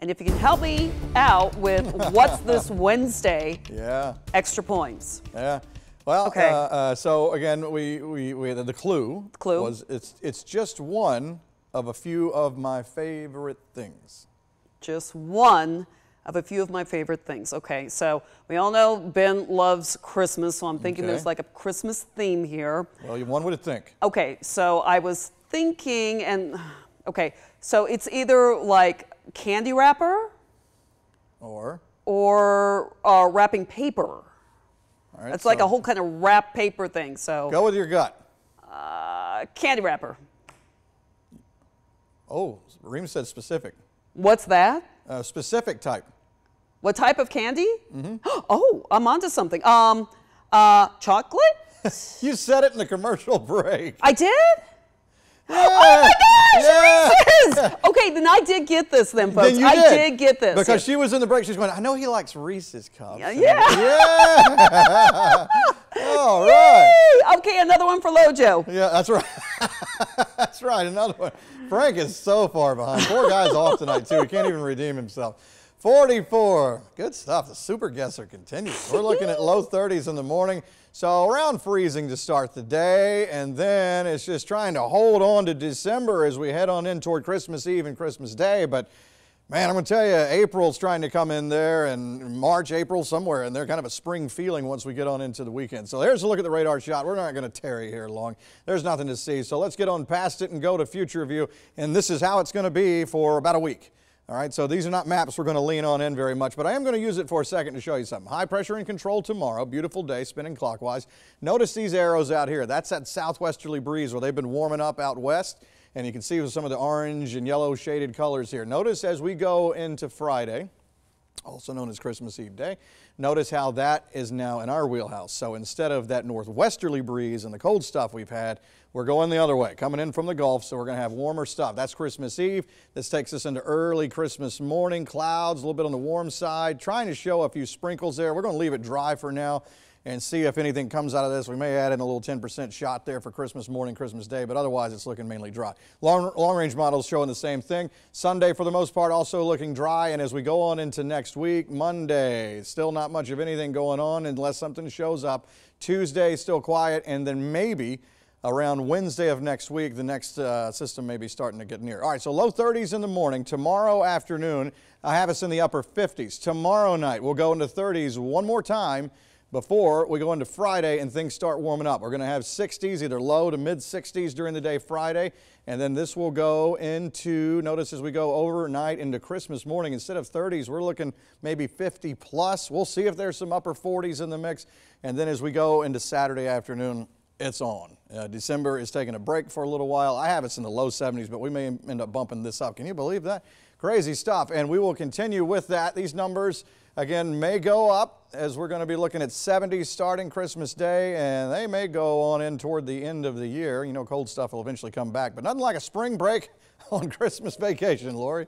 And if you can help me out with what's this Wednesday, Yeah, extra points. yeah. Well, Okay. uh, uh, so again, we, we, we the clue, Clue. was it's it's just one of a few of my favorite things. Just one of a few of my favorite things. Okay, so we all know Ben loves Christmas, so I'm thinking Okay. there's like a Christmas theme here. Well, you- one would think. Okay, so I was thinking, and okay, so it's either like candy wrapper Or or uh, wrapping paper. all right, It's like a whole kind of wrap paper thing. So Go with your gut. uh, candy wrapper. Oh, Reem said specific. What's that? Uh, specific type. What type of candy? Oh, I'm onto something. Um, uh, chocolate? You said it in the commercial break. I did? Oh my gosh, Yeah. Reese's! Okay, then I did get this then, folks. Then I did. did get this. Because yes. she was in the break. She's going, I know he likes Reese's cups. Yeah, yeah. Yeah. All right. Yay! Okay, another one for Lojo. Yeah, that's right. that's right. Another one. Frank is so far behind. Poor guy's off tonight, too. He can't even redeem himself. 44. Good stuff. The super guesser continues. We're looking at low 30s in the morning. So around freezing to start the day. And then it's just trying to hold on to December as we head on in toward Christmas Eve and Christmas Day. But Man, I'm going to tell you, April's trying to come in there, and March, April, somewhere and they're kind of a spring feeling once we get on into the weekend. So there's a look at the radar shot. We're not going to tarry here long. There's nothing to see. So let's get on past it and go to future view. And this is how it's going to be for about a week. All right, so these are not maps we're going to lean on in very much, but I am going to use it for a second to show you something. High pressure and control tomorrow, beautiful day, spinning clockwise. Notice these arrows out here. That's that southwesterly breeze where they've been warming up out west. And you can see with some of the orange and yellow shaded colors here. Notice as we go into Friday, also known as Christmas Eve Day. Notice how that is now in our wheelhouse. So instead of that northwesterly breeze and the cold stuff we've had, we're going the other way, coming in from the Gulf, so we're going to have warmer stuff. That's Christmas Eve. This takes us into early Christmas morning. Clouds, a little bit on the warm side, trying to show a few sprinkles there. We're going to leave it dry for now and see if anything comes out of this. We may add in a little 10% shot there for Christmas morning, Christmas Day, but otherwise it's looking mainly dry. Long, long range models showing the same thing. Sunday, for the most part, also looking dry. And as we go on into next week, Monday, still not much of anything going on unless something shows up. Tuesday, still quiet. And then maybe around Wednesday of next week, the next uh, system may be starting to get near. All right, so low 30s in the morning. Tomorrow afternoon, I have us in the upper 50s. Tomorrow night, we'll go into 30s one more time before we go into Friday and things start warming up. We're going to have 60s, either low to mid 60s during the day Friday, and then this will go into, notice as we go overnight into Christmas morning, instead of 30s, we're looking maybe 50 plus. We'll see if there's some upper 40s in the mix, and then as we go into Saturday afternoon, it's on. Uh, December is taking a break for a little while. I have it's in the low 70s, but we may end up bumping this up. Can you believe that? Crazy stuff. And we will continue with that. These numbers, again, may go up as we're going to be looking at 70s starting Christmas Day, and they may go on in toward the end of the year. You know, cold stuff will eventually come back, but nothing like a spring break on Christmas vacation, Lori.